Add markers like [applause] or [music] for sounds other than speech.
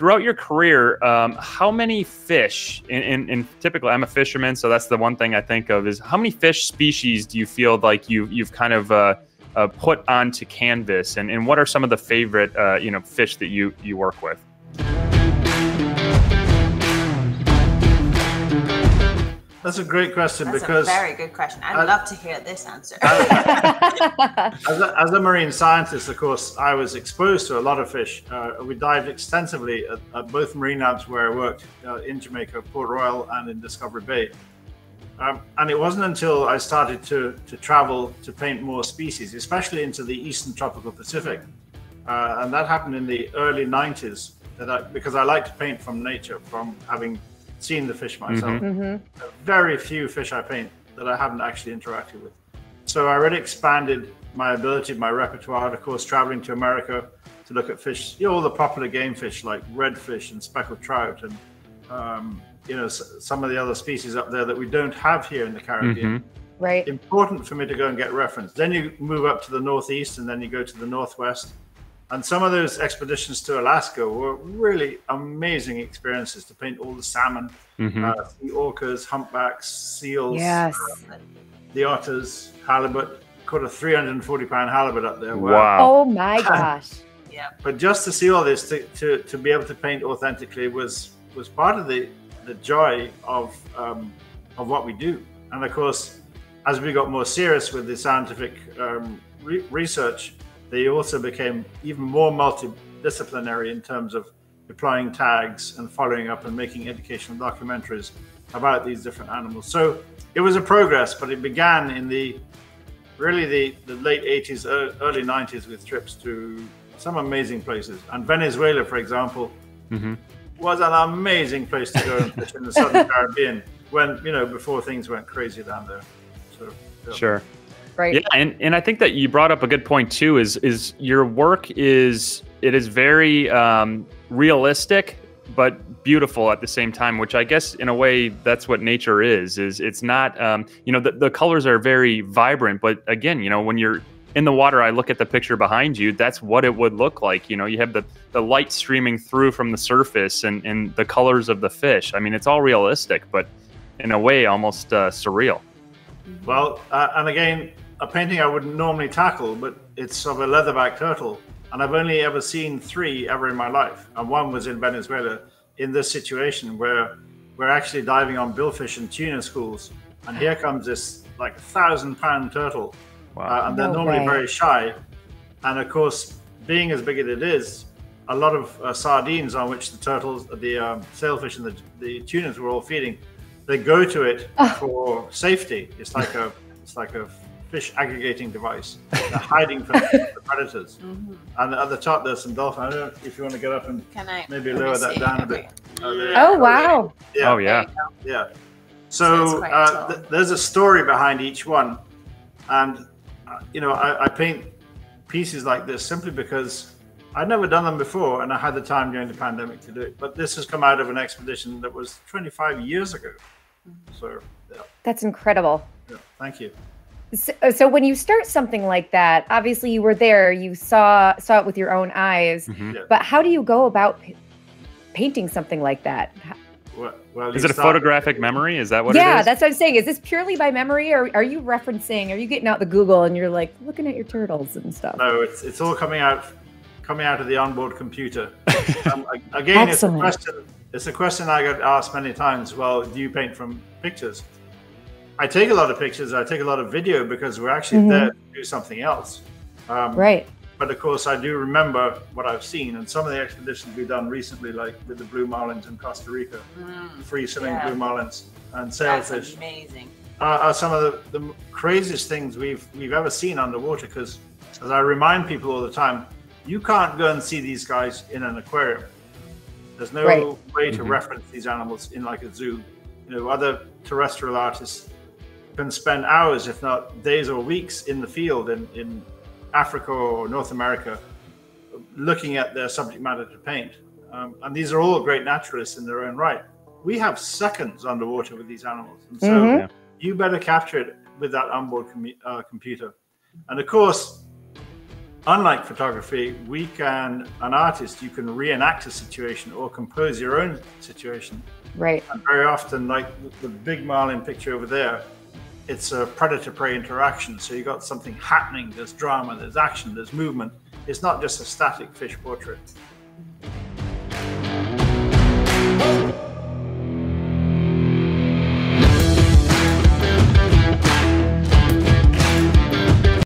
throughout your career, um, how many fish? And, typically, I'm a fisherman, so that's the one thing I think of is how many fish species do you feel like you you've kind of uh, uh, put onto canvas, and, and what are some of the favorite uh, you know fish that you you work with? That's a great question That's because a very good question. I'd love to hear this answer. [laughs] as, a, as, a, marine scientist, of course, I was exposed to a lot of fish. Uh, we dived extensively at, at, both marine labs where I worked uh, in Jamaica, Port Royal, and in Discovery Bay. Um, and it wasn't until I started to, to travel to paint more species, especially into the eastern tropical Pacific. Uh, and that happened in the early 90s that I, because I like to paint from nature, from having seen the fish myself. Mm-hmm. mm-hmm. Very few fish I paint that I haven't actually interacted with. So I already expanded my ability, my repertoire. Of course, traveling to America to look at fish, you know, all the popular game fish like redfish and speckled trout, and um, you know, some of the other species up there that we don't have here in the Caribbean. Mm-hmm. Right. Important for me to go and get reference. Then you move up to the northeast, and then you go to the northwest and some of those expeditions to Alaska were really amazing experiences to paint all the salmon, mm-hmm. uh, sea orcas, humpbacks, seals, yes. Uh, the otters, halibut. Caught a 340 pound halibut up there. Wow. wow. Oh my [laughs] gosh. yeah. But just to see all this, to, to, to be able to paint authentically was was part of the, the joy of um, of what we do. And of course, as we got more serious with the scientific um, re- research, they also became even more multidisciplinary in terms of deploying tags and following up and making educational documentaries about these different animals. So it was a progress, but it began in the really the, the late 80s, early 90s with trips to some amazing places. And Venezuela, for example, mm-hmm. was an amazing place to go and fish in the Southern [laughs] Caribbean when, you know, before things went crazy down there. So, yeah. Sure. Right. Yeah, and, and I think that you brought up a good point too. Is is your work is it is very um, realistic, but beautiful at the same time. Which I guess in a way that's what nature is. Is it's not um, you know the, the colors are very vibrant, but again you know when you're in the water, I look at the picture behind you. That's what it would look like. You know, you have the, the light streaming through from the surface and, and the colors of the fish. I mean, it's all realistic, but in a way, almost uh, surreal. Well, uh, and again, a painting I wouldn't normally tackle, but it's of a leatherback turtle. And I've only ever seen three ever in my life. And one was in Venezuela in this situation where we're actually diving on billfish and tuna schools. And here comes this like thousand pound turtle. Wow. Uh, and they're no normally way. very shy. And of course, being as big as it is, a lot of uh, sardines on which the turtles, the um, sailfish, and the, the tunas were all feeding, they go to it oh. for safety. It's like a, it's like a fish aggregating device. They're hiding from [laughs] the predators. Mm-hmm. And at the top, there's some dolphin. I don't know if you want to get up and I, maybe lower that down a bit. Oh, oh wow. Yeah. Oh, yeah. Yeah. So uh, th- there's a story behind each one. And, uh, you know, I, I paint pieces like this simply because I'd never done them before and I had the time during the pandemic to do it. But this has come out of an expedition that was 25 years ago. Mm-hmm. So, yeah. That's incredible. Yeah, thank you. So, so, when you start something like that, obviously you were there, you saw saw it with your own eyes. Mm-hmm. Yeah. But how do you go about p- painting something like that? Well, well, is it a photographic memory? Is that what it's yeah, that's what I'm saying. Is this purely by memory or are you referencing, are you getting out the Google and you're like looking at your turtles and stuff? No, it's, it's all coming out coming out of the onboard computer. [laughs] um, again, it's a question. It's a question I got asked many times. Well, do you paint from pictures? I take a lot of pictures. I take a lot of video because we're actually mm-hmm. there to do something else. Um, right. But of course, I do remember what I've seen, and some of the expeditions we've done recently, like with the blue marlins in Costa Rica, mm, free swimming yeah. blue marlins and sailfish. That's amazing. Are, are some of the, the craziest things we've we've ever seen underwater. Because as I remind people all the time, you can't go and see these guys in an aquarium. There's no right. way to mm-hmm. reference these animals in like a zoo. You know, other terrestrial artists can spend hours, if not days or weeks, in the field in, in Africa or North America looking at their subject matter to paint. Um, and these are all great naturalists in their own right. We have seconds underwater with these animals. And so mm-hmm. you better capture it with that onboard com- uh, computer. And of course, unlike photography, we can, an artist, you can reenact a situation or compose your own situation. Right. And very often, like the big marlin picture over there, it's a predator prey interaction. So you've got something happening, there's drama, there's action, there's movement. It's not just a static fish portrait.